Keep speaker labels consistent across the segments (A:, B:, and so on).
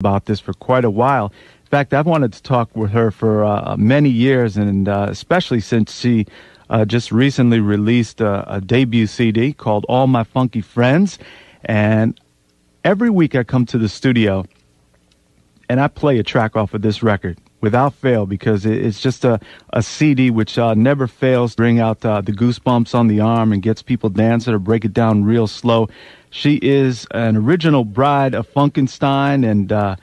A: about this for quite a while. In fact, I've wanted to talk with her for uh, many years, and uh, especially since she uh, just recently released a, a, debut CD called All My Funky Friends. And every week I come to the studio and I play a track off of this record without fail because it's just a, a CD which uh, never fails to bring out uh, the goosebumps on the arm and gets people dancing or break it down real slow. She is an original bride of Funkenstein and uh,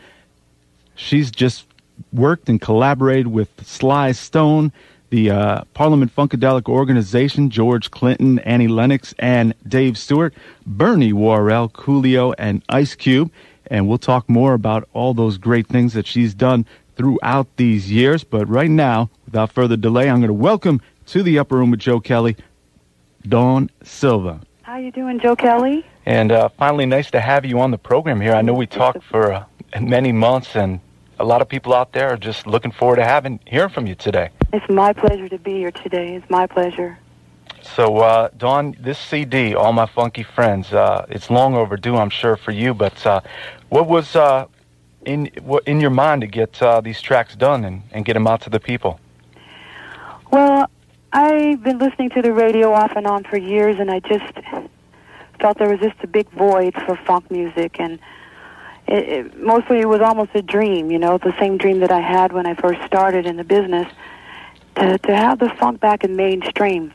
A: she's just worked and collaborated with Sly Stone, the uh, Parliament Funkadelic Organization, George Clinton, Annie Lennox, and Dave Stewart, Bernie Worrell, Coolio, and Ice Cube. And we'll talk more about all those great things that she's done throughout these years. But right now, without further delay, I'm going to welcome to the upper room with Joe Kelley, Dawn Silva.
B: How you doing, Joe Kelley?
A: And uh, finally, nice to have you on the program here. I know we talked for uh, many months, and a lot of people out there are just looking forward to having hearing from you today.
B: It's my pleasure to be here today. It's my pleasure.
A: So, uh, Dawn, this CD, All My Funky Friends, uh, it's long overdue, I'm sure, for you. But uh, what was uh, in what in your mind to get uh, these tracks done and, and get them out to the people?
B: Well, I've been listening to the radio off and on for years, and I just felt there was just a big void for funk music, and it, it, mostly it was almost a dream, you know, the same dream that I had when I first started in the business, to to have the funk back in mainstream,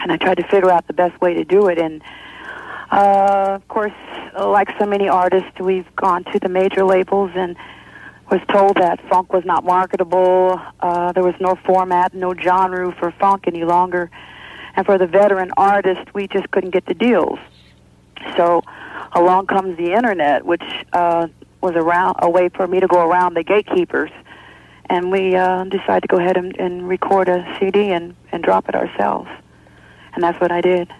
B: and I tried to figure out the best way to do it, and uh, of course, like so many artists, we've gone to the major labels and was told that funk was not marketable. Uh, there was no format, no genre for funk any longer. And for the veteran artist, we just couldn't get the deals. So along comes the internet, which uh, was around a way for me to go around the gatekeepers. And we uh, decided to go ahead and, and record a CD and, and drop it ourselves. And that's what I did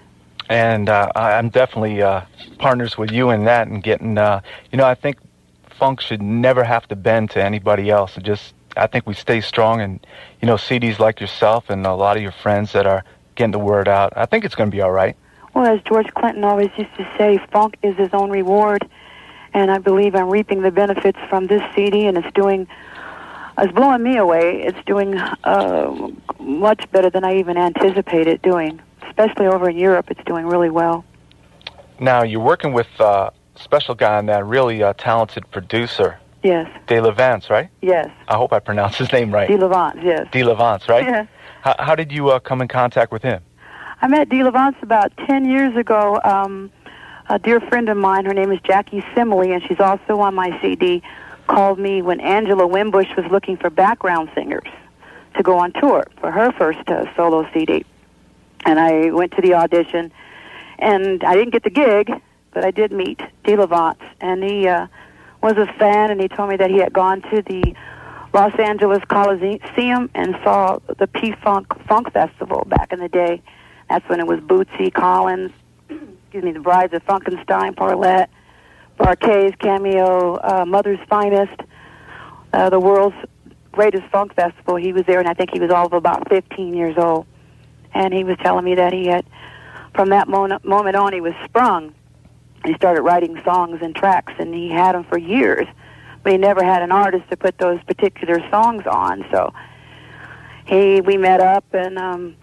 A: and uh, I'm definitely uh, partners with you in that and getting. Uh, you know, I think funk should never have to bend to anybody else. It just, I think we stay strong, and you know, CDs like yourself and a lot of your friends that are getting the word out. I think it's going to be all right.
B: Well, as George Clinton always used to say, funk is his own reward, and I believe I'm reaping the benefits from this CD, and it's doing. It's blowing me away. It's doing uh, much better than I even anticipated doing especially over in Europe, it's doing really well.
A: Now, you're working with uh, a special guy on that, really uh, talented producer.
B: Yes.
A: De Levance, right?
B: Yes.
A: I hope I pronounced his name right.
B: De Levance, yes.
A: De Levance, right?
B: Yes.
A: How, how did you uh, come in contact with him?
B: I met De Levance about 10 years ago. Um, a dear friend of mine, her name is Jackie Simile, and she's also on my CD, called me when Angela Winbush was looking for background singers to go on tour for her first uh, solo CD and I went to the audition, and I didn't get the gig, but I did meet De Levance, and he uh, was a fan, and he told me that he had gone to the Los Angeles Coliseum and saw the P-Funk Funk Festival back in the day. That's when it was Bootsy Collins, excuse me, the Brides of Funkenstein, Parlet, Bar-Kays, Cameo, uh, Mother's Finest, uh, the world's greatest funk festival. He was there, and I think he was all of about 15 years old and he was telling me that he had, from that moment on, he was sprung. He started writing songs and tracks, and he had them for years, but he never had an artist to put those particular songs on. So he, we met up, and um,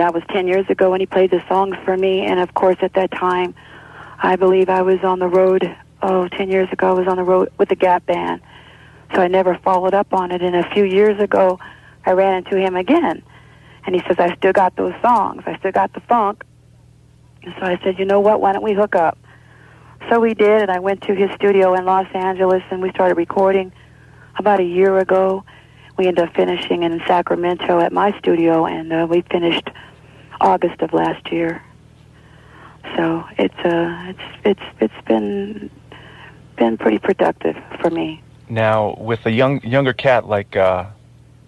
B: that was ten years ago, when he played the songs for me. And of course, at that time, I believe I was on the road. Oh, ten years ago, I was on the road with the Gap Band, so I never followed up on it. And a few years ago, I ran into him again and he says, I still got those songs. I still got the funk. And so I said, you know what? Why don't we hook up? So we did, and I went to his studio in Los Angeles, and we started recording about a year ago. We ended up finishing in Sacramento at my studio, and uh, we finished August of last year. So it's uh, it's it's it's been been pretty productive for me.
A: Now, with a young younger cat like uh,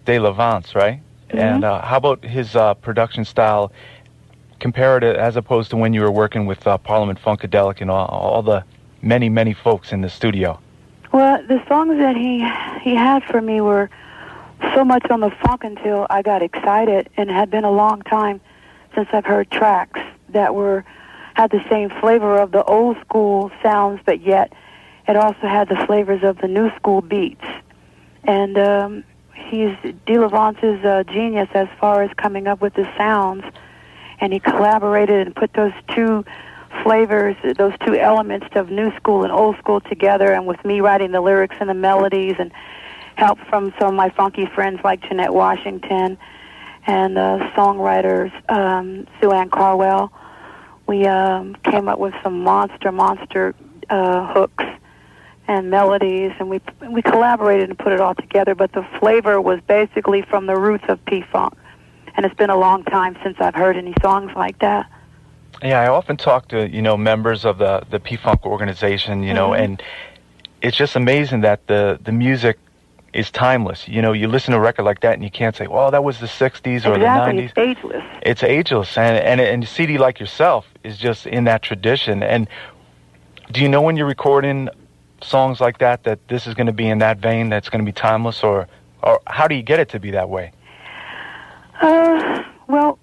A: De Levance, right? Mm-hmm. And uh, how about his uh, production style compared to, as opposed to when you were working with uh, Parliament Funkadelic and all, all the many, many folks in the studio?
B: Well, the songs that he he had for me were so much on the funk until I got excited, and it had been a long time since I've heard tracks that were had the same flavor of the old school sounds, but yet it also had the flavors of the new school beats. And um, he's De Levance's uh, genius as far as coming up with the sounds. And he collaborated and put those two flavors, those two elements of new school and old school together, and with me writing the lyrics and the melodies, and help from some of my funky friends like Jeanette Washington and uh, songwriters um, Sue Ann Carwell. We um, came up with some monster, monster uh, hooks and melodies, and we we collaborated and put it all together. But the flavor was basically from the roots of P Funk, and it's been a long time since I've heard any songs like that.
A: Yeah, I often talk to you know members of the the P Funk organization, you know,
B: Mhm.
A: and it's just amazing that the the music is timeless. You know, you listen to a record like that and you can't say, "Well, that was the '60s or
B: exactly,
A: the '90s."
B: it's ageless.
A: It's ageless, and and and a CD like yourself is just in that tradition. And do you know when you're recording songs like that that this is going to be in that vein, that's going to be timeless, or or how do you get it to be that way?
B: Uh, well,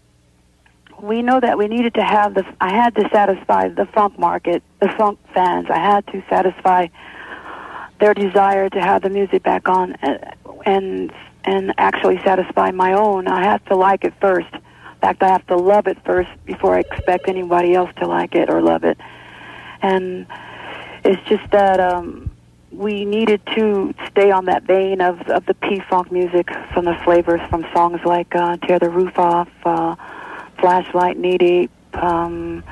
B: we know that we needed to have the. I had to satisfy the funk market, the funk fans. I had to satisfy their desire to have the music back on, and and actually satisfy my own. I have to like it first. In fact, I have to love it first before I expect anybody else to like it or love it. And it's just that um, we needed to stay on that vein of of the P funk music from the flavors from songs like uh, "Tear the Roof Off," uh, "Flashlight Knee Deep," um,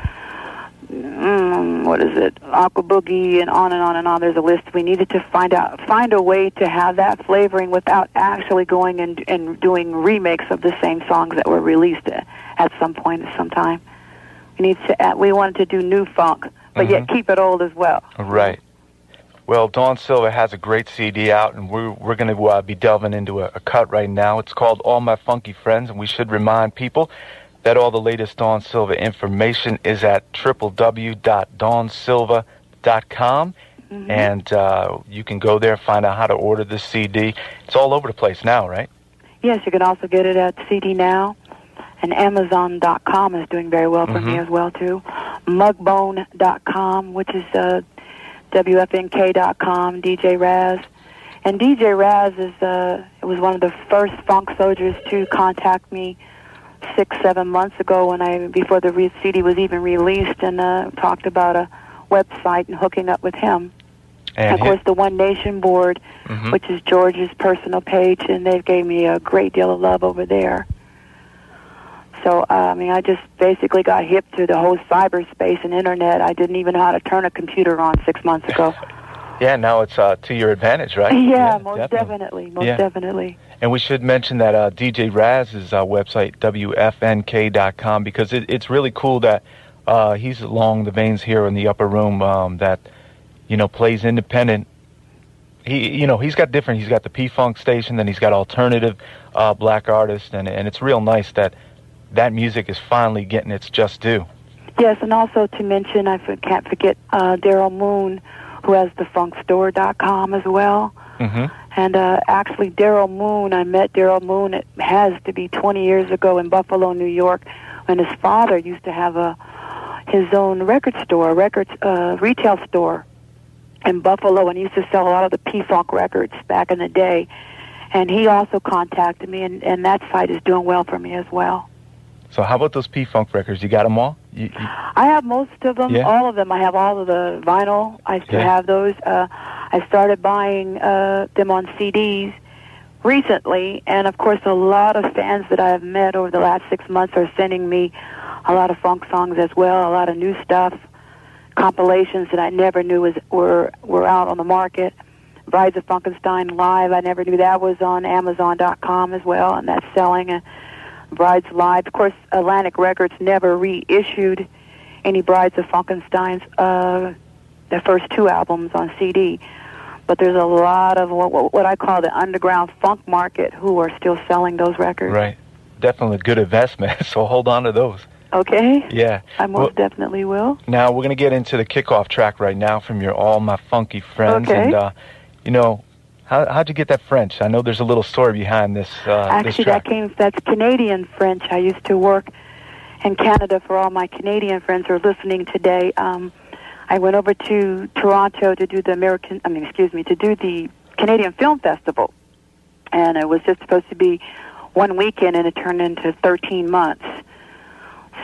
B: mm, what is it, "Aqua Boogie," and on and on and on. There's a list. We needed to find out find a way to have that flavoring without actually going and and doing remakes of the same songs that were released at, some point at some time. We need to. add- We wanted to do new funk, but yet
A: Mhm.
B: keep it old as well.
A: Right. Well, Dawn Silva has a great CD out, and we're, we're going to uh, be delving into a, a cut right now. It's called All My Funky Friends, and we should remind people that all the latest Dawn Silva information is at www.dawnsilva.com.
B: Mhm.
A: And uh, you can go there, find out how to order the CD. It's all over the place now, right?
B: Yes, you can also get it at CD Now, and Amazon.com is doing very well for me
A: Mhm.
B: as well too. Mugbone.com, which is uh, WFNK.com, DJ Raz, and DJ Raz is uh, was one of the first funk soldiers to contact me six, seven months ago when I before the re- CD was even released, and uh, talked about a website and hooking up with him.
A: And
B: of course, the One Nation Board
A: Mhm.
B: which is George's personal page, and they've gave me a great deal of love over there. So, uh, I mean, I just basically got hip to the whole cyberspace and internet. I didn't even know how to turn a computer on six months ago.
A: yeah, now it's uh, to your advantage, right?
B: yeah, most definitely, most
A: Yeah.
B: definitely.
A: And we should mention that uh, DJ Raz's uh, website, WFNK.com, because it, it's really cool that uh, he's along the veins here in the upper room um, that, you know, plays independent. He, you know, he's got different. He's got the P Funk station, then he's got alternative uh, black artists, and and it's real nice that that music is finally getting its just due.
B: Yes, and also to mention, I can't forget uh, Daryl Moon, who has the funkstore.com as well.
A: hmm
B: And uh, actually, Daryl Moon, I met Daryl Moon, it has to be 20 years ago in Buffalo, New York, when his father used to have a his own record store, records uh, retail store in Buffalo, and he used to sell a lot of the P-Funk records back in the day. And he also contacted me, and, and that site is doing well for me as well.
A: So how about those P Funk records? You got them all? You, you,
B: I have most of them,
A: Yeah.
B: all of them. I have all of the vinyl. I still
A: Yeah.
B: have those. Uh, I started buying uh, them on CDs recently, and of course, a lot of fans that I have met over the last six months are sending me a lot of funk songs as well, a lot of new stuff, compilations that I never knew was were were out on the market. Brides of Funkenstein Live, I never knew that was on Amazon.com as well, and that's selling. And Brides Live, of course, Atlantic Records never reissued any Brides of Funkenstein's uh, the first two albums on CD. But there's a lot of what, what what I call the underground funk market who are still selling those records.
A: right. Definitely a good investment. So hold on to those.
B: Okay,
A: Yeah.
B: I most
A: Well-
B: definitely will.
A: Now we're gonna get into the kickoff track right now from your All My Funky Friends,
B: Okay.
A: and uh, you know, how how'd you get that French? I know there's a little story behind this. Uh, this
B: Actually,
A: track.
B: that came that's Canadian French. I used to work in Canada for all my Canadian friends who are listening today. Um, I went over to Toronto to do the American, I mean, excuse me, to do the Canadian Film Festival. And it was just supposed to be one weekend, and it turned into 13 months.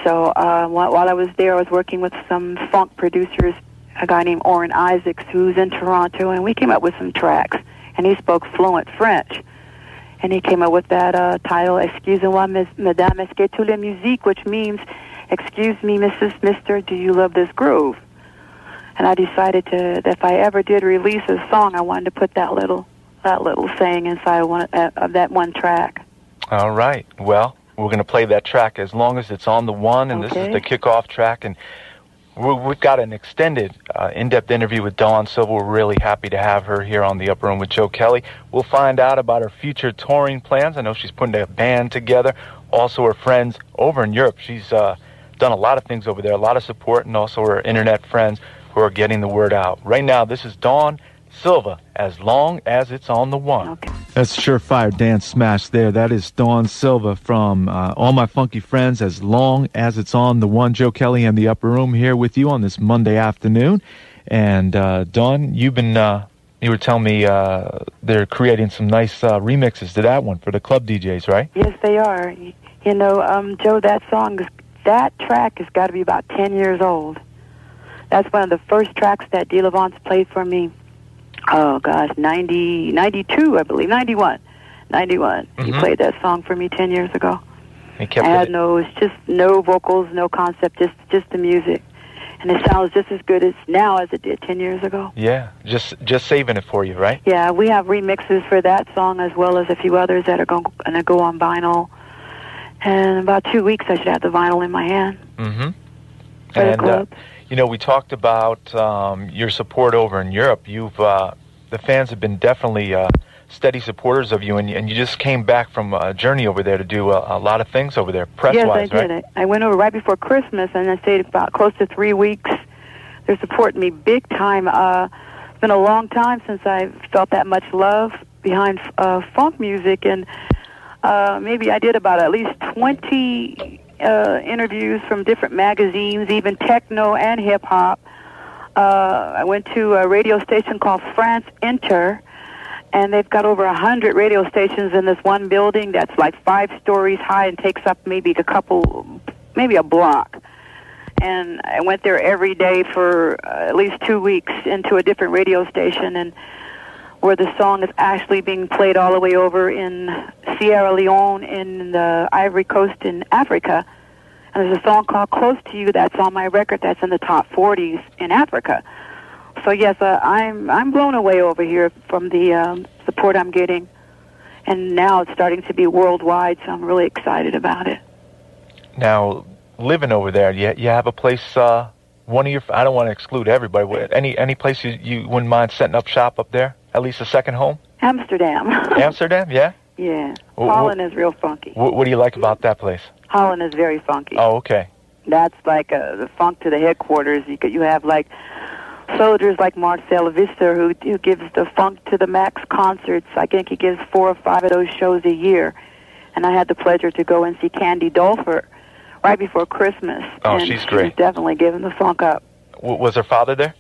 B: So uh, while, while I was there, I was working with some funk producers, a guy named Orrin Isaacs, who's in Toronto, and we came up with some tracks. And he spoke fluent French. And he came up with that uh, title, Excusez-moi, Madame, est-ce que tu la musique, which means, Excuse me, Mrs. Mister, do you love this groove? And I decided to, that if I ever did release a song, I wanted to put that little, that little saying inside one, uh, of that one track.
A: All right. Well, we're going to play that track as long as it's on the one, and okay. this is the kickoff track. And we've got an extended, uh, in-depth interview with Dawn Silva. We're really happy to have her here on the Upper Room with Joe Kelley. We'll find out about her future touring plans. I know she's putting a band together. Also, her friends over in Europe. She's uh, done a lot of things over there, a lot of support, and also her internet friends who are getting the word out. Right now, this is Dawn Silva, as long as it's on the one. Okay. That's surefire dance smash there. That is Dawn Silva from uh, All My Funky Friends, as long as it's on the one. Joe Kelley and the Upper Room here with you on this Monday afternoon. And uh, Dawn, you've been, uh, you were telling me uh, they're creating some nice uh, remixes to that one for the club DJs, right?
B: Yes, they are. You know, um, Joe, that song, that track has got to be about 10 years old. That's one of the first tracks that De Levance played for me oh gosh, 90, 92, I believe, 91. 91. Mm-hmm. He played that song for me 10 years ago. I had no, it's just no vocals, no concept, just just the music. And it sounds just as good as now as it did 10 years ago.
A: Yeah, just just saving it for you, right?
B: Yeah, we have remixes for that song as well as a few others that are going to go on vinyl. And in about two weeks, I should have the vinyl in my hand.
A: Mm-hmm. And, uh, you know, we talked about um, your support over in Europe. You've uh, the fans have been definitely uh, steady supporters of you, and, and you just came back from a journey over there to do a, a lot of things over there, press-wise,
B: yes, I
A: did.
B: I went over right before Christmas, and I stayed about close to three weeks. They're supporting me big time. Uh, it's been a long time since I felt that much love behind uh, funk music, and uh, maybe I did about at least 20 uh, interviews from different magazines, even techno and hip hop. Uh, I went to a radio station called France Inter, and they've got over a hundred radio stations in this one building that's like five stories high and takes up maybe a couple, maybe a block. And I went there every day for uh, at least two weeks into a different radio station, and where the song is actually being played all the way over in Sierra Leone in the Ivory Coast in Africa. And there's a song called Close to You that's on my record that's in the top 40s in Africa. So yes, uh, I'm I'm blown away over here from the um, support I'm getting, and now it's starting to be worldwide. So I'm really excited about it.
A: Now, living over there, you you have a place. Uh, one of your I don't want to exclude everybody. Any any place you, you wouldn't mind setting up shop up there? At least a second home?
B: Amsterdam.
A: Amsterdam, yeah?
B: Yeah. Holland is real funky.
A: What, what do you like about that place?
B: Holland is very funky.
A: Oh, okay.
B: That's like a, the funk to the headquarters. You could, you have like soldiers like Marcel Visser who, who gives the funk to the max concerts. I think he gives four or five of those shows a year. And I had the pleasure to go and see Candy Dulfer right before Christmas.
A: Oh,
B: and
A: she's great.
B: She's definitely giving the funk up.
A: W- was her father there?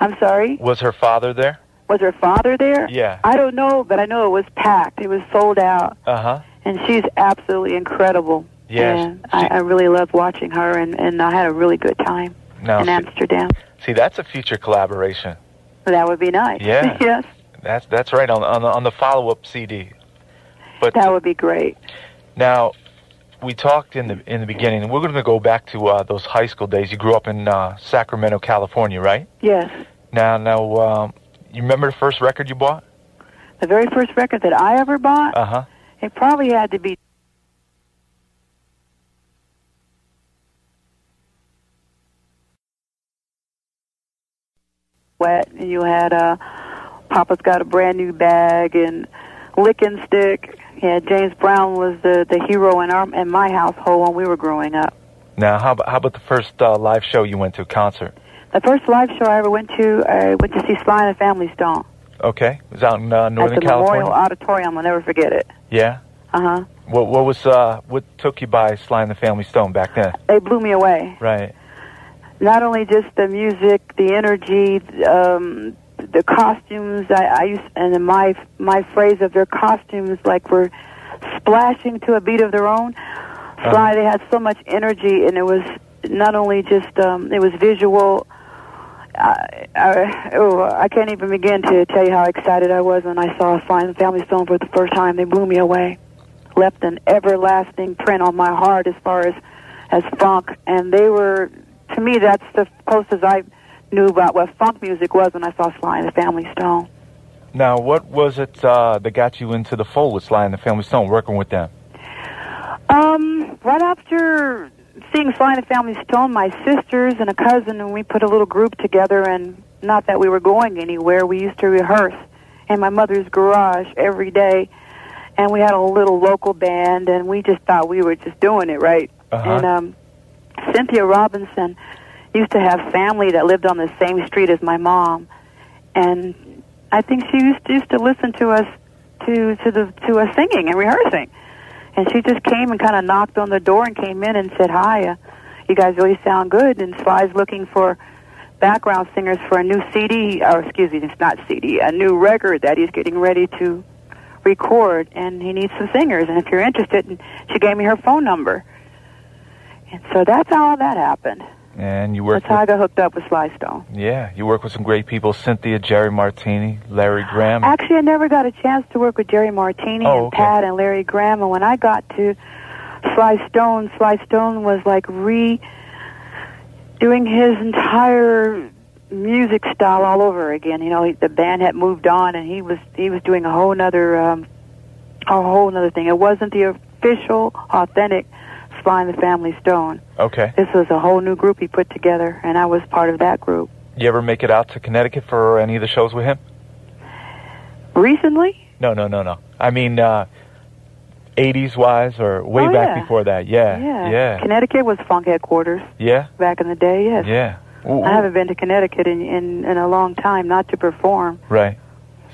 B: I'm sorry?
A: Was her father there?
B: Was her father there?
A: Yeah.
B: I don't know, but I know it was packed. It was sold out.
A: Uh huh.
B: And she's absolutely incredible.
A: Yes.
B: And she, I, I really loved watching her, and, and I had a really good time
A: now,
B: in
A: see,
B: Amsterdam.
A: See, that's a future collaboration.
B: That would be nice.
A: Yeah.
B: yes.
A: That's that's right on on the, on the follow up CD.
B: But that would be great.
A: Now, we talked in the in the beginning, and we're going to go back to uh, those high school days. You grew up in uh, Sacramento, California, right?
B: Yes.
A: Now, now, um, you remember the first record you bought?
B: The very first record that I ever bought?
A: Uh huh.
B: It probably had to be. Wet, and you had uh, Papa's got a brand new bag and licking stick. Yeah, James Brown was the the hero in our in my household when we were growing up.
A: Now, how about how about the first uh, live show you went to, concert?
B: The first live show I ever went to, I went to see Sly and the Family Stone.
A: Okay, it was out in uh, Northern
B: At the
A: California.
B: Memorial Auditorium. I'll never forget it.
A: Yeah.
B: Uh huh.
A: What what was uh what took you by Sly and the Family Stone back then?
B: They blew me away.
A: Right.
B: not only just the music, the energy, um, the costumes. I, I used and my my phrase of their costumes like were splashing to a beat of their own. Sly, they had so much energy, and it was not only just um, it was visual. I, I, oh, I can't even begin to tell you how excited I was when I saw Sly and the Family Stone for the first time. They blew me away, left an everlasting print on my heart as far as as funk, and they were to me that's the closest I knew about what funk music was when I saw Sly and the Family Stone.
A: Now, what was it uh, that got you into the fold with Sly and the Family Stone, working with them?
B: Um, right after seeing Sly and the Family Stone, my sisters and a cousin and we put a little group together, and not that we were going anywhere, we used to rehearse in my mother's garage every day, and we had a little local band, and we just thought we were just doing it right.
A: Uh-huh.
B: And um, Cynthia Robinson used to have family that lived on the same street as my mom, and I think she used to, used to listen to us to to the to us singing and rehearsing, and she just came and kind of knocked on the door and came in and said, "Hi, uh, you guys really sound good." And Sly's looking for background singers for a new CD, or excuse me, it's not CD, a new record that he's getting ready to record, and he needs some singers. And if you're interested, and she gave me her phone number, and so that's how that happened.
A: And you work
B: That's how I
A: with,
B: got hooked up with Sly Stone.
A: yeah, you work with some great people, Cynthia, Jerry Martini, Larry Graham.
B: Actually, I never got a chance to work with Jerry Martini
A: Oh,
B: and
A: okay.
B: Pat and Larry Graham. And when I got to Sly Stone, Sly Stone was like re doing his entire music style all over again. You know, he, the band had moved on, and he was he was doing a whole nother um, a whole nother thing. It wasn't the official, authentic Sly and the Family Stone.
A: Okay.
B: This was a whole new group he put together, and I was part of that group.
A: You ever make it out to Connecticut for any of the shows with him?
B: Recently,
A: No, no, no, no. I mean, uh, 80s wise or way
B: Oh,
A: back
B: yeah.
A: before that. Yeah.
B: yeah,
A: Yeah.
B: Connecticut was funk headquarters
A: Yeah.
B: back in the day. Yes.
A: Yeah. Ooh,
B: I haven't been to Connecticut in, in, in a long time, not to perform.
A: Right.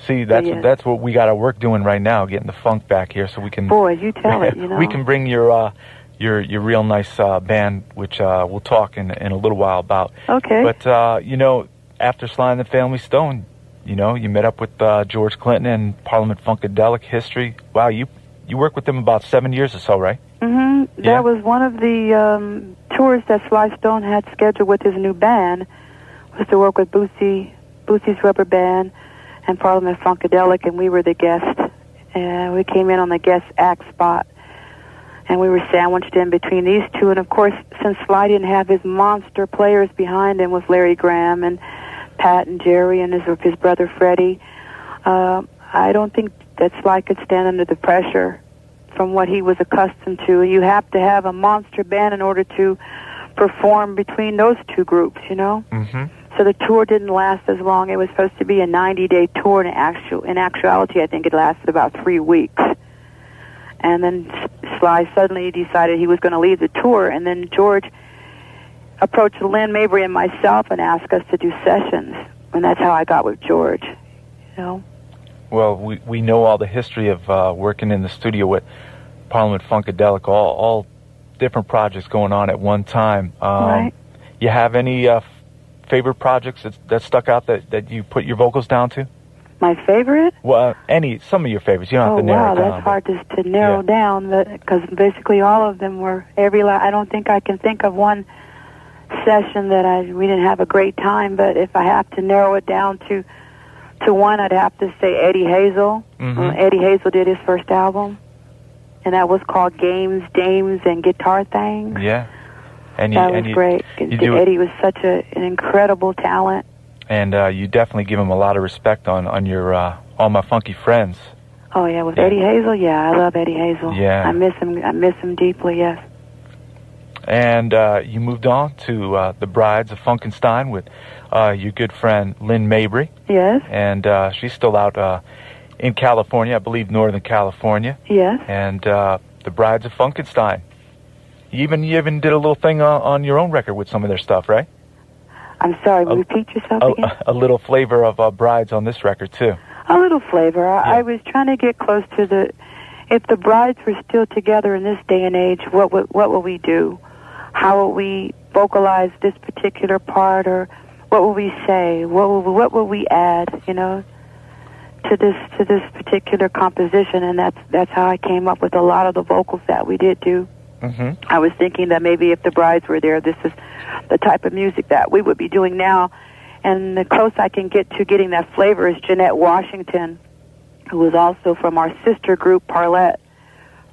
A: See, that's
B: yeah.
A: that's what we got our work doing right now, getting the funk back here, so we can.
B: Boy, you tell it, you know.
A: we can bring your uh, your your real nice uh, band, which uh, we'll talk in in a little while about.
B: Okay.
A: But uh, you know, after Sly and the Family Stone, you know, you met up with uh, George Clinton and Parliament Funkadelic History. Wow, you you worked with them about seven years or so, right?
B: Mm-hmm.
A: Yeah.
B: That was one of the um, tours that Sly Stone had scheduled with his new band, was to work with Bootsy, Bootsy's Rubber Band and Parliament Funkadelic, and we were the guest. And we came in on the guest act spot, and we were sandwiched in between these two. And of course, since Sly didn't have his monster players behind him with Larry Graham and Pat and Jerry and his, his brother Freddie, uh, I don't think that Sly could stand under the pressure from what he was accustomed to. You have to have a monster band in order to perform between those two groups, you know?
A: Mm-hmm.
B: So the tour didn't last as long. It was supposed to be a 90-day tour. In actual, in actuality, I think it lasted about three weeks. And then Sly suddenly decided he was going to leave the tour. And then George approached Lynn Mabry and myself and asked us to do sessions. And that's how I got with George. You know.
A: Well, we we know all the history of uh, working in the studio with Parliament Funkadelic, all all different projects going on at one time. Um,
B: Right.
A: You have any uh, f- favorite projects that that stuck out that that you put your vocals down to?
B: My favorite?
A: Well, uh, any some of your favorites. You don't have
B: oh
A: to narrow
B: wow,
A: it down.
B: that's hard to to narrow
A: Yeah.
B: down because basically all of them were every. La- I don't think I can think of one session that I we didn't have a great time. But if I have to narrow it down to to one, I'd have to say Eddie Hazel.
A: Mhm.
B: Uh, Eddie Hazel did his first album, and that was called Games, Dames, and Guitar Things.
A: Yeah. And you,
B: that was
A: and you,
B: great.
A: you
B: Eddie was such a, an incredible talent.
A: And uh, you definitely give him a lot of respect on on your uh, all my funky friends.
B: Oh yeah, with. Eddie Hazel, yeah, I love Eddie Hazel.
A: Yeah.
B: I miss him. I miss him deeply. Yes.
A: And uh, you moved on to uh, the Brides of Funkenstein with uh, your good friend Lynn Mabry,
B: Yes.
A: and uh, she's still out uh, in California, I believe Northern California.
B: Yes.
A: And uh, the Brides of Funkenstein. You even you even did a little thing on, on your own record with some of their stuff, right?
B: I'm sorry.
A: A-
B: repeat yourself
A: A,
B: again.
A: a little flavor of uh, Brides on this record too.
B: A little flavor. I,
A: Yeah.
B: I was trying to get close to the. If the brides were still together in this day and age, what would what will we do? How will we vocalize this particular part, or what will we say? What will what will we add? You know, to this to this particular composition, and that's that's how I came up with a lot of the vocals that we did do.
A: Mm-hmm.
B: I was thinking that maybe if the brides were there, this is the type of music that we would be doing now. And the close I can get to getting that flavor is Jeanette Washington, who was also from our sister group, Parlet,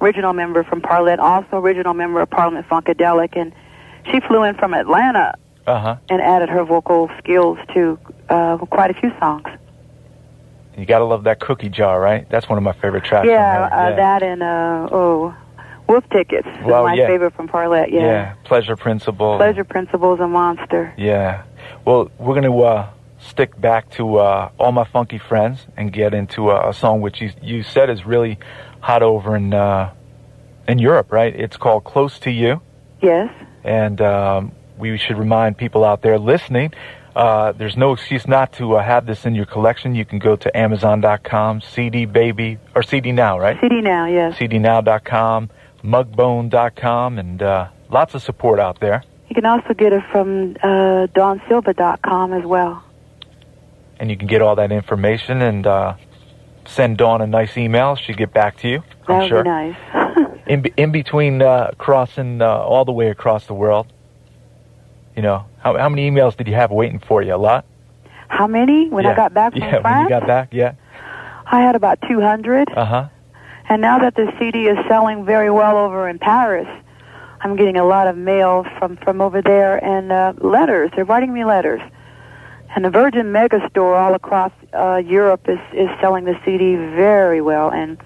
B: original member from Parlet, also original member of Parliament Funkadelic. And she flew in from Atlanta
A: Uh huh.
B: and added her vocal skills to uh, quite a few songs.
A: You gotta love that cookie jar, right? That's one of my favorite tracks.
B: yeah, uh, that and, uh, oh, Wolf Tickets is
A: Well,
B: my
A: yeah.
B: favorite from Parlet, yeah.
A: Yeah, Pleasure Principle.
B: Pleasure Principle is a monster.
A: Yeah. Well, we're going to uh, stick back to uh, All My Funky Friends and get into a, a song which you, you said is really hot over in uh, in Europe, right? It's called Close to You.
B: Yes.
A: And um, we should remind people out there listening uh, there's no excuse not to uh, have this in your collection. You can go to Amazon.com, CD Baby, or CD Now, right?
B: CD now, yes.
A: CDNow.com, Mugbone.com, and uh, lots of support out there.
B: You can also get it from uh, DawnSilva.com as well.
A: and you can get all that information and uh, send Dawn a nice email. She'll get back to you.
B: That would
A: sure.
B: be nice.
A: In be- in between uh, crossing uh, all the way across the world, you know, how how many emails did you have waiting for you? A lot.
B: How many? When
A: yeah.
B: I got back from
A: yeah, when you got back, yeah.
B: I had about 200.
A: Uh huh.
B: And now that the CD is selling very well over in Paris, I'm getting a lot of mail from, from over there and uh, letters. They're writing me letters. And the Virgin Megastore all across uh, Europe is, is selling the CD very well. And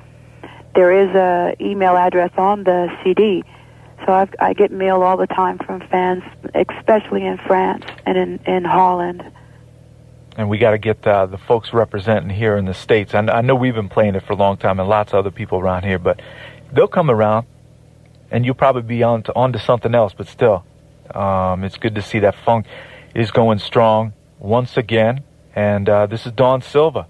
B: there is a email address on the CD. So I've, I get mail all the time from fans, especially in France and in, in Holland.
A: And we got to get uh, the folks representing here in the states. And I know we've been playing it for a long time, and lots of other people around here. But they'll come around, and you'll probably be on to, on to something else. But still, um, it's good to see that funk is going strong once again. And uh, this is Dawn Silva,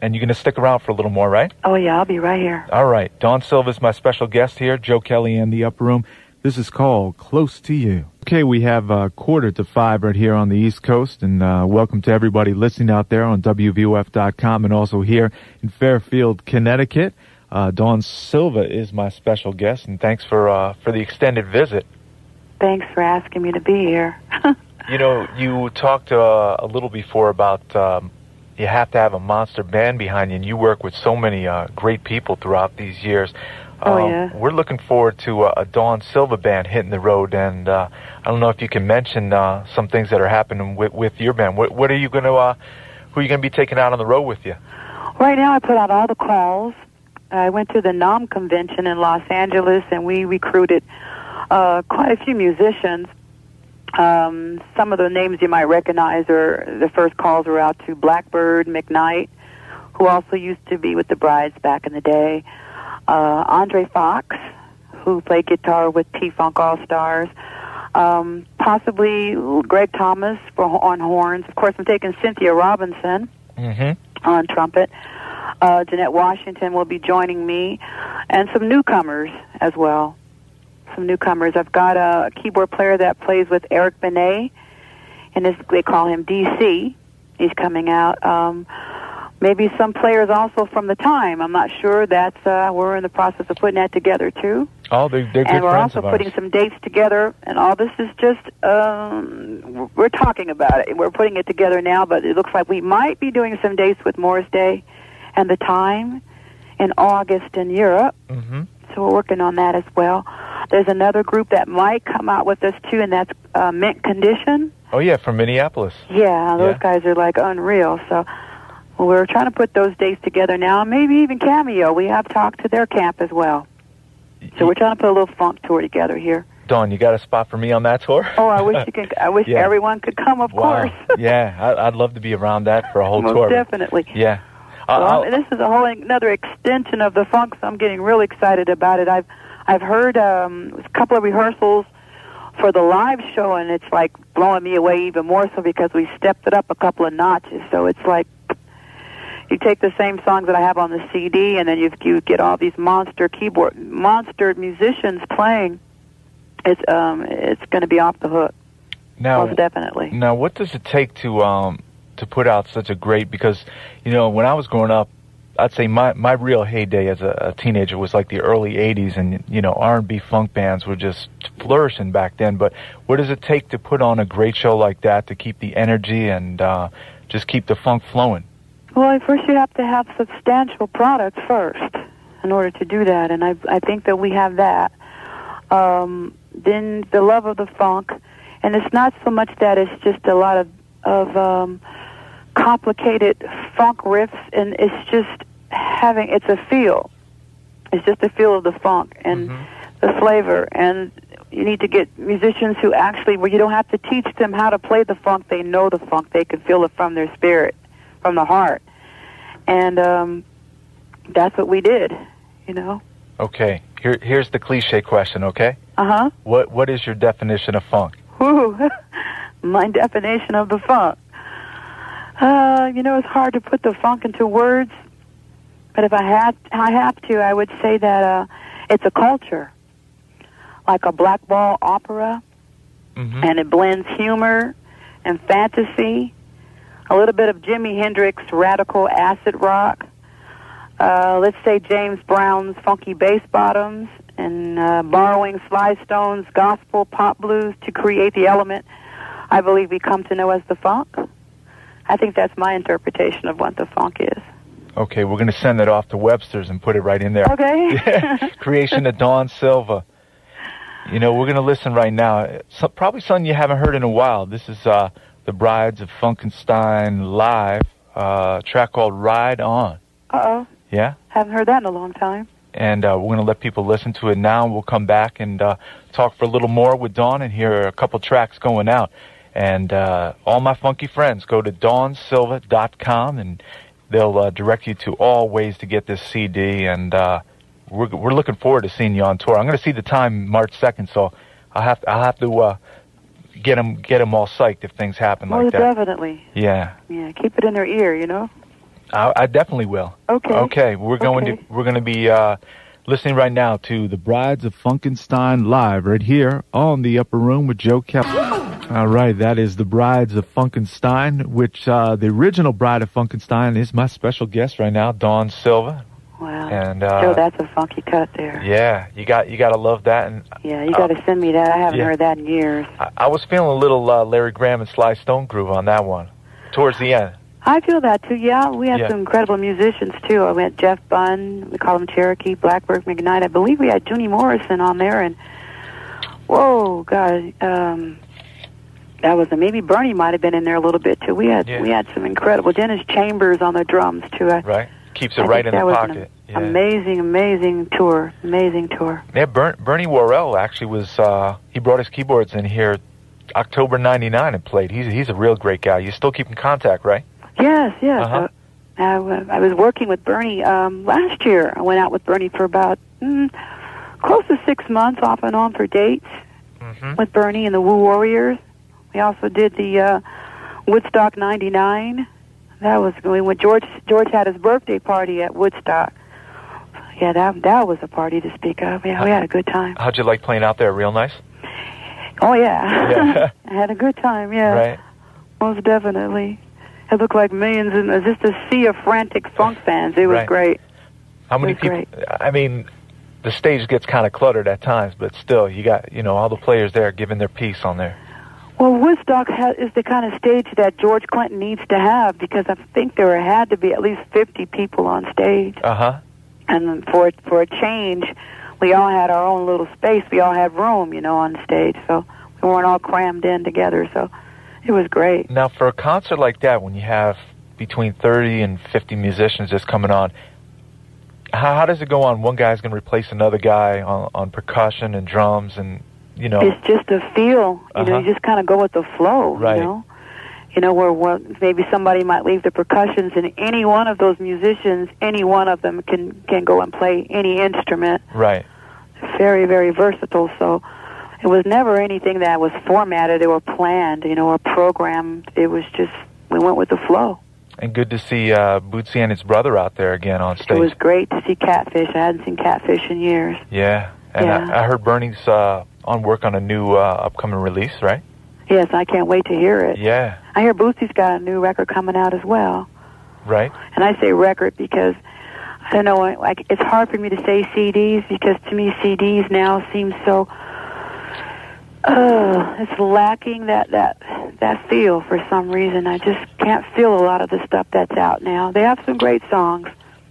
A: and you're going to stick around for a little more, right?
B: Oh, yeah, I'll be right here.
A: All right. Dawn Silva is my special guest here. Joe Kelley
C: in the upper room. This is called Close to You. Okay, we have uh, quarter to five right here on the East Coast, and uh, welcome to everybody listening out there on WVOF.com and also here in Fairfield, Connecticut. Uh, Dawn Silva is my special guest, and
A: Thanks for uh, for the extended visit.
B: Thanks for asking me to be here.
A: You know, you talked uh, a little before about um, you have to have a monster band behind you, and you work with so many uh, great people throughout these years.
B: Oh,
A: Um,
B: yeah.
A: We're looking forward to uh, a Dawn Silva band hitting the road, and uh, I don't know if you can mention uh, some things that are happening with, with your band. What, what are you going to, uh, who are you going to be taking out on the road with you?
B: Right now, I put out all the calls. I went to the NAMM convention in Los Angeles, and we recruited uh, quite a few musicians. Um, some of the names you might recognize are the first calls were out to Blackbird McKnight, who also used to be with the Brides back in the day. Uh, Andre Foxxe, who played guitar with P Funk All Stars. Um, possibly Greg Thomas for, on horns. Of course, I'm taking Cynthia Robinson
A: Mm-hmm.
B: on trumpet. Uh, Jeanette Washington will be joining me, and some newcomers as well. Some newcomers. I've got a keyboard player that plays with Eric Benet, and this, they call him DC. He's coming out. Um, maybe some players also from the time. I'm not sure. That's uh, we're in the process of putting that together too
A: Oh, they're, they're good
B: and we're also putting some dates together and all this is just um we're talking about it we're putting it together now but it looks like we might be doing some dates with morris day and the time in august in europe
A: hmm
B: so we're working on that as well there's another group that might come out with us too and that's uh, mint condition
A: Oh, yeah, from Minneapolis.
B: yeah those
A: Yeah.
B: guys are like unreal so we're trying to put those dates together now maybe even cameo we have talked to their camp as well so we're trying to put a little funk tour together here
A: Dawn, you got a spot for me on that tour?
B: Oh, I wish you could. I wish
A: Yeah.
B: everyone could come. Of
A: wow.
B: course,
A: yeah, I, I'd love to be around that for a whole
B: most
A: tour.
B: definitely.
A: Yeah. I'll-
B: Well,
A: I'll-
B: this is a whole another extension of the funk, so I'm getting really excited about it. I've I've heard um, a couple of rehearsals for the live show, and it's like blowing me away even more so because we stepped it up a couple of notches. So it's like you take the same songs that I have on the CD, and then you you get all these monster keyboard monster musicians playing. it's um it's going to be off the hook.
A: Now,
B: most definitely.
A: Now, what does it take to um to put out such a great? Because you know, when I was growing up, I'd say my my real heyday as a, a teenager was like the early '80s, and you know, R&B funk bands were just flourishing back then. But what does it take to put on a great show like that to keep the energy and uh, just keep the funk flowing?
B: Well, first you have to have substantial products first in order to do that, and I I think that we have that. Um, then the love of the funk, and it's not so much that it's just a lot of of um, complicated funk riffs, and it's just having it's a feel. It's just the feel of the funk and
A: Mhm.
B: the flavor, and you need to get musicians who actually where you don't have to teach them how to play the funk. They know the funk. They can feel it from their spirit, from the heart, and um, that's what we did. You know.
A: Okay, here here's the cliche question. Okay,
B: Uh huh.
A: what what is your definition of funk?
B: Whew. My definition of the funk. Uh, you know, it's hard to put the funk into words, but if I had, I have to, I would say that uh, it's a culture, like a black ball opera,
A: Mm-hmm.
B: and it blends humor and fantasy, a little bit of Jimi Hendrix radical acid rock. Uh, let's say James Brown's funky bass bottoms and uh, borrowing Sly Stone's gospel pop blues to create the element I believe we come to know as the funk. I think that's my interpretation of what the funk is.
A: Okay, we're going to send that off to Webster's and put it right in there.
B: Okay.
A: Yeah. Creation of Dawn Silva. You know, we're going to listen right now. So, probably something you haven't heard in a while. This is uh, the Brides of Funkenstein live, uh, track called Ride On.
B: Uh oh.
A: Yeah?
B: Haven't heard that in a long time.
A: And uh, we're going to let people listen to it now. We'll come back and uh, talk for a little more with Dawn and hear a couple tracks going out. And uh, all my funky friends, go to dawnsilva.com and they'll uh, direct you to all ways to get this CD. And uh, we're, we're looking forward to seeing you on tour. I'm going to see the time March 2nd, so I'll have to, I'll have to uh, get them get them all psyched if things happen
B: Most
A: like that.
B: definitely.
A: Yeah,
B: Yeah, keep it in their ear, you know?
A: I, I definitely will.
B: Okay.
A: Okay, we're going
B: Okay.
A: to we're going to be uh, listening right now to the Brides of Funkenstein live right here on the Upper Room with Joe Kelley. All right, that is the Brides of Funkenstein, which uh, the original Bride of Funkenstein is my special guest right now, Dawn Silva.
B: Wow.
A: And uh,
B: Joe, that's a funky cut there.
A: yeah, you got you got to love that. And
B: Yeah, you got to send me that. I haven't
A: yeah.
B: heard that in years.
A: I, I was feeling a little uh, Larry Graham and Sly Stone groove on that one towards the end.
B: I feel that too. Yeah, we had
A: Yeah.
B: some incredible musicians too. I met Jeff Bunn. We call him Cherokee, Blackbird McKnight. I believe we had Junie Morrison on there, and whoa, God, um, that was a, maybe Bernie might have been in there a little bit too. We had
A: Yeah.
B: we had some incredible Dennis Chambers on the drums too. I,
A: Right, keeps it
B: I
A: right in
B: that
A: the
B: was
A: pocket.
B: An
A: Yeah.
B: Amazing, amazing tour. Amazing tour.
A: Yeah, Bern, Bernie Worrell actually was. Uh, he brought his keyboards in here, October '99, and played. He's he's a real great guy. You still keep in contact, right?
B: Yes, yes.
A: Uh-huh.
B: Uh, I—I was working with Bernie um, last year. I went out with Bernie for about mm, close to six months, off and on for dates
A: Mm-hmm.
B: with Bernie and the Woo Warriors. We also did the uh, Woodstock '99. That was when George George had his birthday party at Woodstock. Yeah, that that was a party to speak of. Yeah, we had a good time.
A: How'd you like playing out there? Real nice.
B: Oh yeah,
A: Yeah.
B: I had a good time. Yeah.
A: Right.
B: Most definitely. It looked like millions and uh, just a sea of frantic funk fans. It was
A: Right.
B: great.
A: How many people? I mean, the stage gets kind of cluttered at times, but still, you got you know all the players there giving their piece on there.
B: Well, Woodstock ha- is the kind of stage that George Clinton needs to have because I think there had to be at least 50 people on stage.
A: Uh huh.
B: And for for a change, we all had our own little space. We all had room, you know, on stage. So we weren't all crammed in together. So it was great.
A: Now, for a concert like that, when you have between 30 and 50 musicians just coming on, how, how does it go on? One guy's going to replace another guy on, on percussion and drums, and you know,
B: It's just a feel. You know,
A: Uh-huh.
B: you just kind of go with the flow.
A: Right.
B: You know, you know where, where maybe somebody might leave the percussions, and any one of those musicians, any one of them can can go and play any instrument.
A: right?
B: Very, very versatile. So it was never anything that was formatted or planned, you know, or programmed. It was just we went with the flow.
A: And good to see uh, Bootsy and his brother out there again on stage.
B: It was great to see Catfish. I hadn't seen Catfish in years.
A: Yeah, and
B: Yeah.
A: I, I heard Bernie's uh, on work on a new uh, upcoming release, right?
B: Yes, I can't wait to hear it.
A: Yeah.
B: I hear Bootsy's got a new record coming out as well.
A: Right.
B: And I say record because I don't know. Like it's hard for me to say CDs because to me CDs now seem so. Uh, it's lacking that that that feel for some reason. I just can't feel a lot of the stuff that's out now. They have some great songs.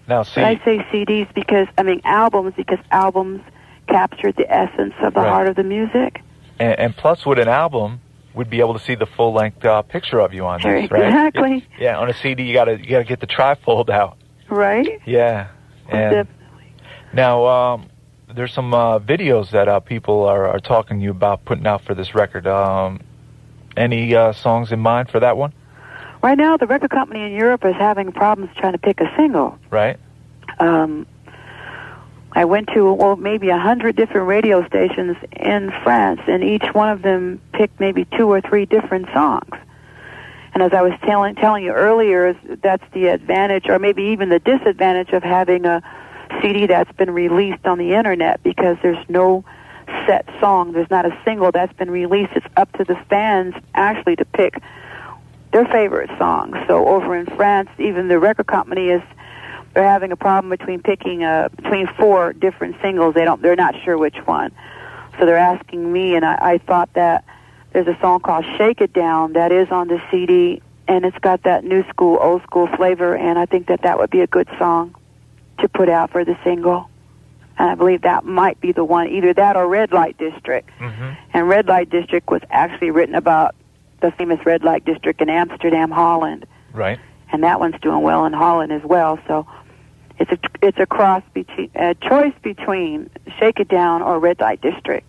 A: Now, see,
B: but I say CDs because I mean albums because albums capture the essence of the
A: Right.
B: heart of the music.
A: and, and plus with an album, we'd be able to see the full length uh, picture of you on this, right?
B: exactly.
A: Yeah, on a CD, you gotta you gotta get the trifold out.
B: Right?
A: Yeah. And
B: Definitely.
A: now, um, there's some uh, videos that uh, people are, are talking to you about putting out for this record. Um, any uh, songs in mind for that one?
B: Right now, the record company in Europe is having problems trying to pick a single.
A: Right.
B: um, I went to well maybe a hundred different radio stations in France, and each one of them picked maybe two or three different songs. And as I was telling telling you earlier, that's the advantage, or maybe even the disadvantage of having a CD that's been released on the internet because there's no set song. There's not a single that's been released. It's up to the fans actually to pick their favorite songs. So over in France, even the record company is they're having a problem between picking uh, between four different singles. They don't. They're not sure which one. So they're asking me, and I, I thought that there's a song called "Shake It Down" that is on the CD, and it's got that new school, old school flavor, and I think that that would be a good song to put out for the single. And I believe that might be the one, either that or Red Light District.
A: Mm-hmm.
B: And Red Light District was actually written about the famous Red Light District in Amsterdam, Holland
A: Right.
B: and that one's doing well in Holland as well. So it's a it's a cross between a choice between Shake It Down or Red Light District.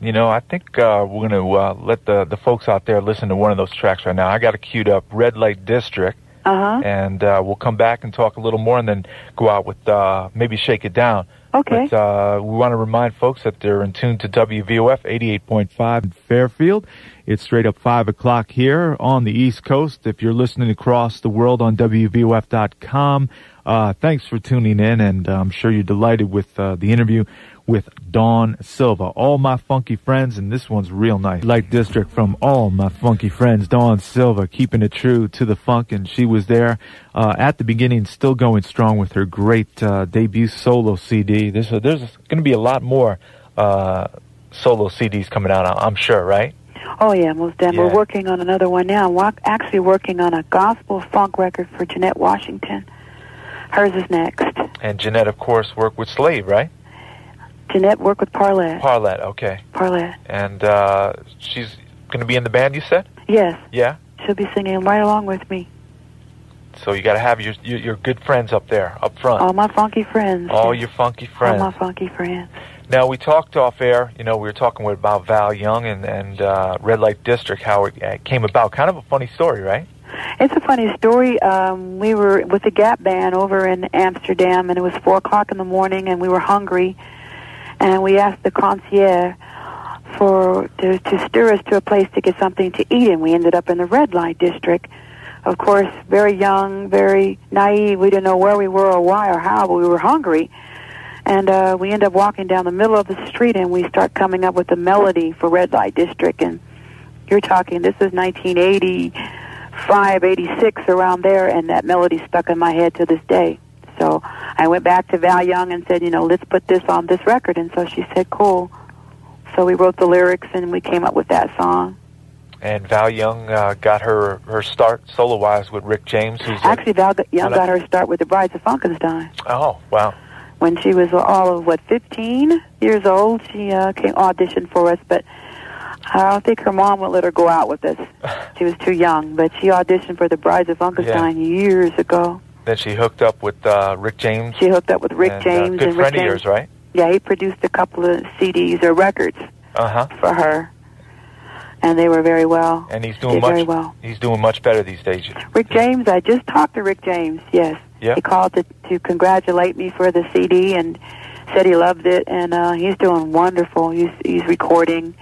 A: You know, I think uh, we're going to uh, let the, the folks out there listen to one of those tracks right now. I got it queued up, Red Light District,
B: Uh huh.
A: and uh, we'll come back and talk a little more and then go out with uh, maybe Shake It Down.
B: Okay.
A: But uh, we want to remind folks that they're in tune to WVOF 88.5
C: in Fairfield. It's straight up 5 o'clock here on the East Coast. If you're listening across the world on WVOF.com, uh, thanks for tuning in, and I'm sure you're delighted with uh, the interview with Dawn Silva. All my funky friends, and this one's real nice. Light District from all my funky friends. Dawn Silva keeping it true to the funk, and she was there uh, at the beginning, still going strong with her great uh, debut solo CD. There's, there's going to be a lot more uh, solo CDs coming out, I'm sure, right?
B: Oh yeah, most definitely.
A: Yeah.
B: We're working on another one now. I'm wa- actually working on a gospel funk record for Jeanette Washington. Hers is next.
A: And Jeanette, of course, worked with Slave, right?
B: Jeanette worked with Parlet.
A: Parlet, okay.
B: Parlet.
A: And uh, she's going to be in the band, you said?
B: Yes,
A: Yeah.
B: she'll be singing right along with me.
A: So you got to have your, your your good friends up there, up front.
B: All my funky friends.
A: All
B: yes.
A: your funky friends.
B: All my funky friends.
A: Now we talked off air. You know, we were talking with, about Val Young and and uh, Red Light District, how it uh, came about. Kind of a funny story, right?
B: It's a funny story. Um, we were with the Gap Band over in Amsterdam, and it was four o'clock in the morning, and we were hungry, and we asked the concierge for to, to steer us to a place to get something to eat, and we ended up in the red light district. Of course, very young, very naive. We didn't know where we were or why or how, but we were hungry. And uh, we end up walking down the middle of the street, and we start coming up with the melody for Red Light District. And you're talking, this is 1985, 86, around there, and that melody stuck in my head to this day. So I went back to Val Young and said, you know, let's put this on this record. And so she said, cool. So we wrote the lyrics, and we came up with that song.
A: And Val Young uh, got her her start solo wise with Rick James, who's
B: Actually, Val Young got her start with the Brides of Funkenstein.
A: oh wow,
B: when she was all of what 15 years old she uh, came auditioned for us but i don't think her mom would let her go out with us she was too young but she auditioned for the brides of funkenstein years ago
A: then she hooked up with uh, Rick James.
B: she hooked up with rick
A: and,
B: james
A: uh, good
B: and rick
A: friend of
B: james
A: yours, right?
B: yeah he produced a couple of cds or records
A: Uh huh.
B: for her and they were very well
A: And he's doing much.
B: very well
A: He's doing much better these days.
B: rick james i just talked to rick james yes
A: Yeah.
B: he called to, to congratulate me for the cd and said he loved it and uh he's doing wonderful he's he's recording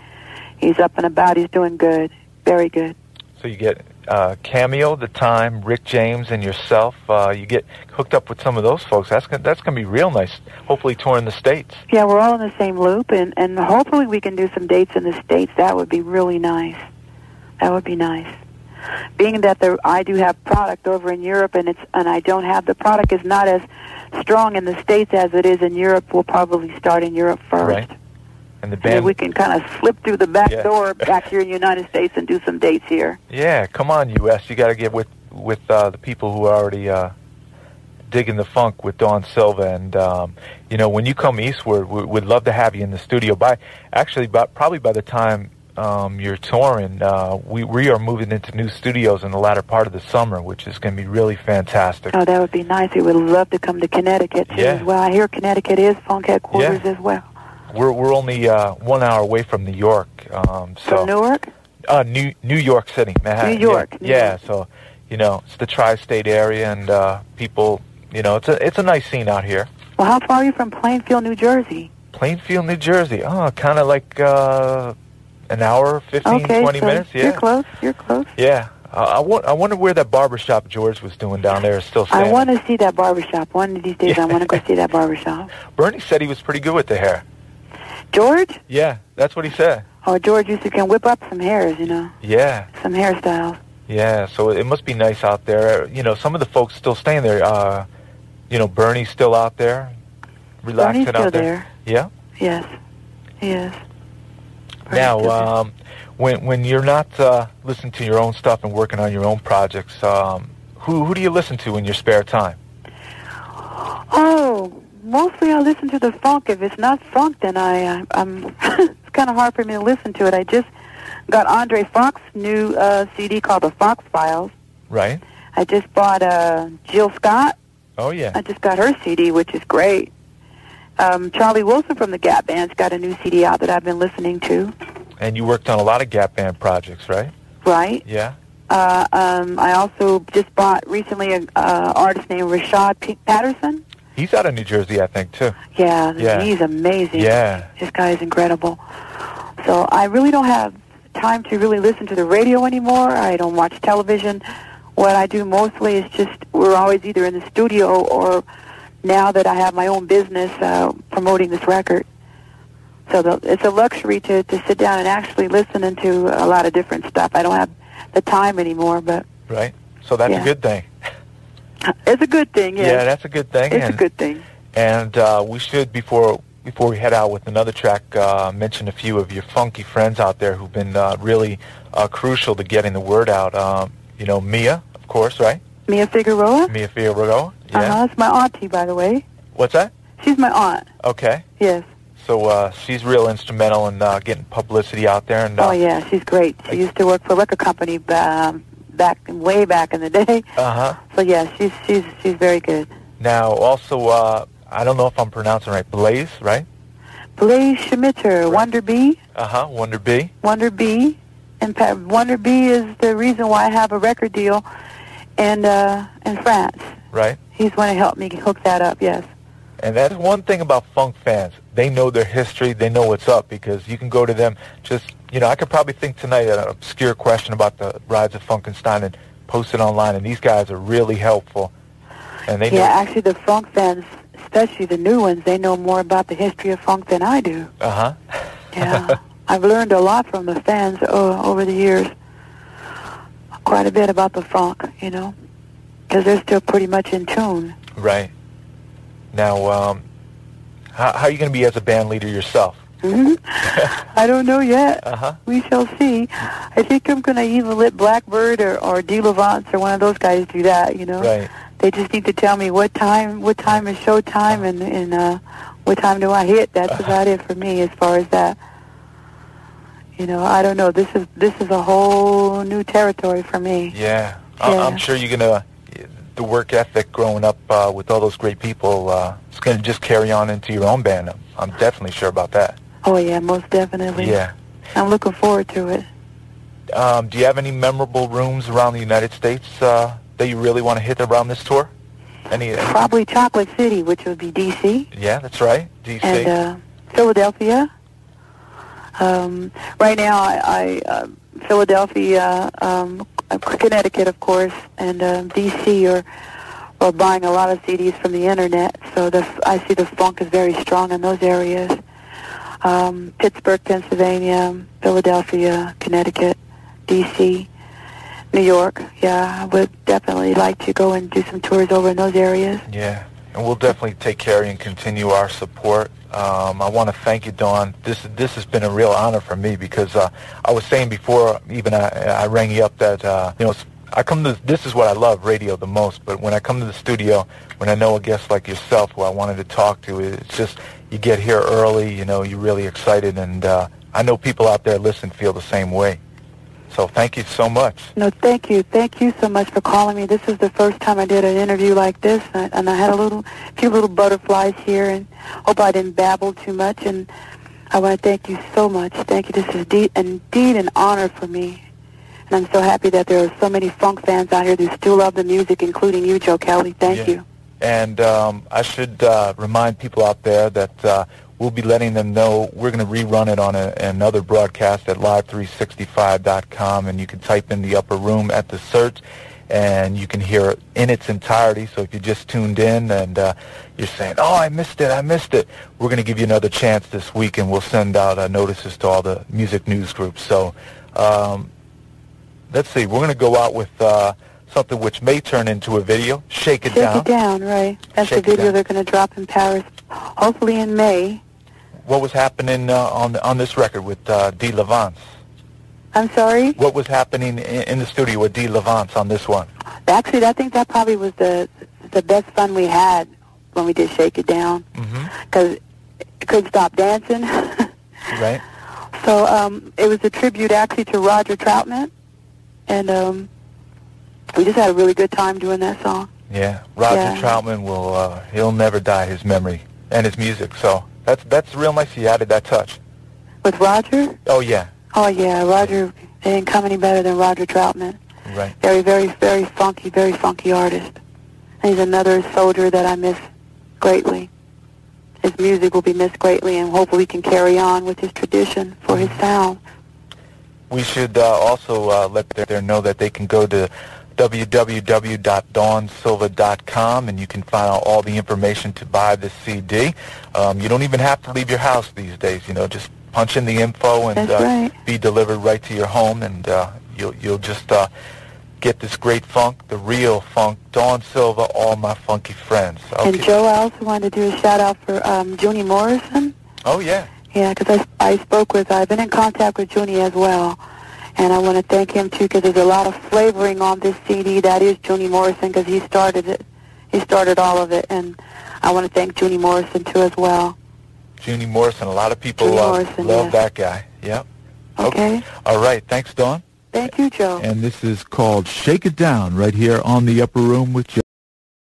B: he's up and about he's doing good very good
A: So you get uh, Cameo, The Time, Rick James, and yourself. Uh, you get hooked up with some of those folks. That's gonna, that's going to be real nice. Hopefully, touring the states.
B: Yeah, we're all in the same loop, and and hopefully we can do some dates in the states. That would be really nice. That would be nice. Being that there, I do have product over in Europe, and it's and I don't have the product is not as strong in the states as it is in Europe. We'll probably start in Europe first.
A: Right. And the band.
B: we can kind of slip through the back
A: Yeah.
B: door back here in the United States and do some dates here.
A: Yeah, come on, U.S. You got to get with with uh, the people who are already uh, digging the funk with Dawn Silva, and um, you know when you come eastward, we, we'd love to have you in the studio. By actually, by, probably by the time um, you're touring, uh, we we are moving into new studios in the latter part of the summer, which is going to be really fantastic.
B: Oh, that would be nice. We would love to come to Connecticut too
A: Yeah.
B: as well. I hear Connecticut is funk headquarters
A: Yeah.
B: as well.
A: We're we're only uh, one hour away from New York, um, so
B: From Newark?
A: uh, New New York City, Manhattan.
B: New York,
A: Yeah,
B: New
A: yeah,
B: York.
A: so you know it's the tri-state area, and uh, people, you know, it's a it's a nice scene out here.
B: Well, how far are you from Plainfield, New Jersey?
A: Plainfield, New Jersey. Oh, kind of like uh, an hour, 15,
B: okay,
A: 20
B: so
A: minutes. Yeah,
B: you're close. You're close.
A: yeah. Uh, I, wa- I wonder where that barbershop George was doing down there is still standing.
B: I want to see that barbershop. One of these days,
A: Yeah.
B: I want to go see that barbershop.
A: Bernie said he was pretty good with the hair.
B: George?
A: Yeah, that's what he said.
B: Oh, George used to can whip up some hairs, you know,
A: Yeah,
B: some hairstyles.
A: yeah. So it must be nice out there. You know, some of the folks still staying there. Uh, you know, Bernie's still out there, relaxing
B: Bernie's still
A: out there.
B: there.
A: Yeah.
B: Yes. Bernie's
A: Now, um, when when you're not uh, listening to your own stuff and working on your own projects, um, who who do you listen to in your spare time?
B: Oh, mostly I listen to the funk. If it's not funk, then I, I I'm. it's kind of hard for me to listen to it. I just got Andre Foxxe's new uh, CD called The Fox Files.
A: Right.
B: I just bought uh, Jill Scott.
A: Oh yeah.
B: I just got her CD, which is great. Um, Charlie Wilson from the Gap Band's got a new CD out that I've been listening to.
A: And you worked on a lot of Gap Band projects, right?
B: Right.
A: Yeah.
B: Uh, um, I also just bought recently an uh, artist named Rashad P- Patterson.
A: He's out of New Jersey, I think, too.
B: Yeah,
A: Yeah.
B: he's amazing.
A: Yeah.
B: This guy is incredible. So I really don't have time to really listen to the radio anymore. I don't watch television. What I do mostly is just we're always either in the studio or now that I have my own business uh, promoting this record. So the, it's a luxury to, to sit down and actually listen into a lot of different stuff. I don't have the time anymore, but
A: Right. So that's
B: Yeah.
A: a good thing.
B: It's a good thing. Yes.
A: Yeah, that's a good thing.
B: it's
A: and,
B: a good thing.
A: And uh, we should before before we head out with another track uh, mention a few of your funky friends out there who've been uh, really uh, crucial to getting the word out. Um, you know, Mia, of course, right?
B: Mia Figueroa.
A: Mia Figueroa. Yeah.
B: Uh-huh. It's my auntie, by the way.
A: What's that?
B: She's my aunt.
A: Okay.
B: Yes.
A: So uh, she's real instrumental in uh, getting publicity out there. And uh
B: Oh yeah, she's great. She used to work for a record company um, back way back in the day.
A: Uh huh.
B: So yeah, she's she's she's very good.
A: Now, also, uh, I don't know if I'm pronouncing right. Blaze, right?
B: Blaze Schmitter, Wonder Bee,
A: Uh huh. Wonder B.
B: Wonder Bee, and pa- Wonder Bee is the reason why I have a record deal in uh, in France.
A: Right.
B: He's going to help me hook that up. Yes.
A: And that's one thing about funk fans. They know their history. They know what's up because you can go to them. Just you know, I could probably think tonight an obscure question about the Brides of Funkenstein and post it online. And these guys are really helpful. And they
B: Yeah,
A: know.
B: actually, the funk fans, especially the new ones, they know more about the history of funk than I do.
A: Uh huh.
B: Yeah, I've learned a lot from the fans uh, over the years. Quite a bit about the funk, you know, because they're still pretty much in tune.
A: right. Now, um, how, how are you going to be as a band leader yourself?
B: I don't know yet.
A: Uh huh.
B: We shall see. I think I'm going to either let Blackbird or, or D. Levance or one of those guys do that, you know.
A: Right.
B: They just need to tell me what time, what time is show time, and and uh, what time do I hit. That's about it for me as far as that. You know, I don't know. This is this is a whole new territory for me.
A: Yeah.
B: Yeah.
A: I'm sure you're going to. The work ethic growing up uh, with all those great people, uh, it's going to just carry on into your own band. I'm, I'm definitely sure about that.
B: Oh yeah, most definitely.
A: Yeah.
B: I'm looking forward to it.
A: Um, do you have any memorable rooms around the United States uh, that you really want to hit around this tour? Any? any
B: Probably Chocolate City, which would be D.C.
A: yeah, that's right. DC.
B: and uh, Philadelphia. Um, right now, I, I uh, Philadelphia um, Connecticut, of course, and uh, D.C. are are buying a lot of CDs from the internet. So the I see the funk is very strong in those areas. Um, Pittsburgh, Pennsylvania, Philadelphia, Connecticut, D.C., New York. Yeah, I would definitely like to go and do some tours over in those areas.
A: Yeah, and we'll definitely take care and continue our support. Um, I want to thank you, Dawn. This this has been a real honor for me because uh, I was saying before, even I, I rang you up that uh, you know I come to this is what I love radio the most. But when I come to the studio, when I know a guest like yourself who I wanted to talk to, it's just you get here early. You know, you're really excited, and uh, I know people out there listen feel the same way. So thank you so much.
B: No, thank you. Thank you so much for calling me. This is the first time I did an interview like this, and I, and I had a little, few little butterflies here, and hope I didn't babble too much. And I want to thank you so much. Thank you. This is de- indeed an honor for me. And I'm so happy that there are so many funk fans out here who still love the music, including you, Joe Kelley. Thank
A: Yeah.
B: you.
A: And um, I should uh, remind people out there that uh, we'll be letting them know we're going to rerun it on a, another broadcast at live365.com, and you can type in the upper room at the search, and you can hear it in its entirety. So if you just tuned in and uh, you're saying, "Oh, I missed it, I missed it," we're going to give you another chance this week, and we'll send out uh, notices to all the music news groups. So um, let's see, we're going to go out with uh, something which may turn into a video. Shake it
B: Shake
A: down.
B: Shake it down, right. That's
A: Shake
B: the video they're going to drop in Paris, hopefully in May.
A: What was happening uh, on on this record with uh, D. Levance?
B: I'm sorry?
A: What was happening in, in the studio with D. Levance on this one?
B: Actually, I think that probably was the the best fun we had when we did Shake It Down
A: Mm-hmm.
B: because couldn't stop dancing.
A: Right.
B: so um, it was a tribute actually to Roger Troutman, and um, we just had a really good time doing that song.
A: Yeah. Roger
B: Yeah.
A: Troutman will uh, he'll never die. His memory and his music. So that's that's real nice. He added that touch.
B: With Roger?
A: Oh yeah.
B: Oh yeah, Roger. They didn't come any better than Roger Troutman.
A: Right.
B: Very, very, very funky, very funky artist. And he's another soldier that I miss greatly. His music will be missed greatly, and hopefully we can carry on with his tradition for his sound.
A: We should uh, also uh, let them there know that they can go to www.dawnsilva.com and you can find out all the information to buy this CD. Um, you don't even have to leave your house these days. You know, just punch in the info and uh,
B: right.
A: be delivered right to your home, and uh, you'll you'll just uh, get this great funk, the real funk. Dawn Silva, all my funky friends. Okay.
B: And Joe, I also wanted to do a shout out for um, Junie Morrison.
A: Oh yeah.
B: Yeah, because I, I spoke with, I've been in contact with Junie as well. And I want to thank him too because there's a lot of flavoring on this CD. That is Junie Morrison because he started it. He started all of it. And I want to thank Junie Morrison too as well.
A: Junie Morrison. A lot of people
B: Junie
A: uh,
B: Morrison,
A: love
B: yes.
A: that guy. Yep.
B: Okay?
A: All right. Thanks, Dawn.
B: Thank you, Joe.
C: And this is called Shake It Down right here on the Upper Room with Joe.